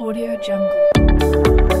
Audio Jungle.